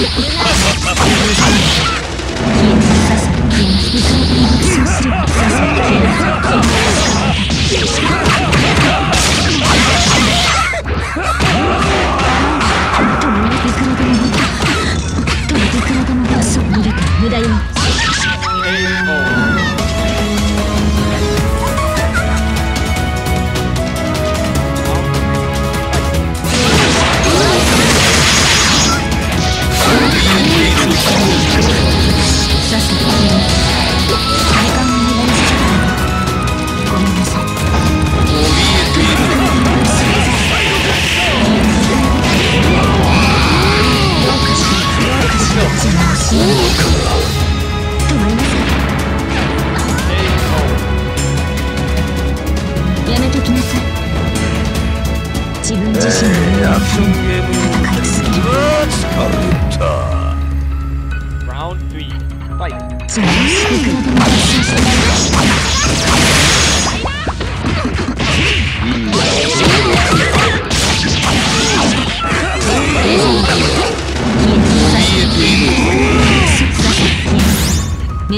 消えてく死ぬね止まりますかやめときなさい自分自身のやつ戦い続ける疲れた Round 3 Fight. それを救うのでも発信していいわよと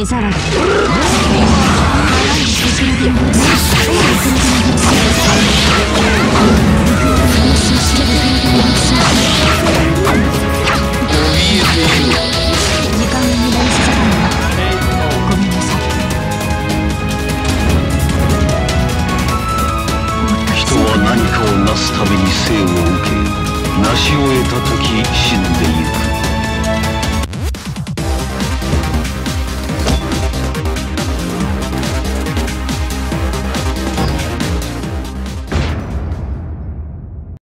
人は何かを成すために生を受け成し終えた時死んでいく。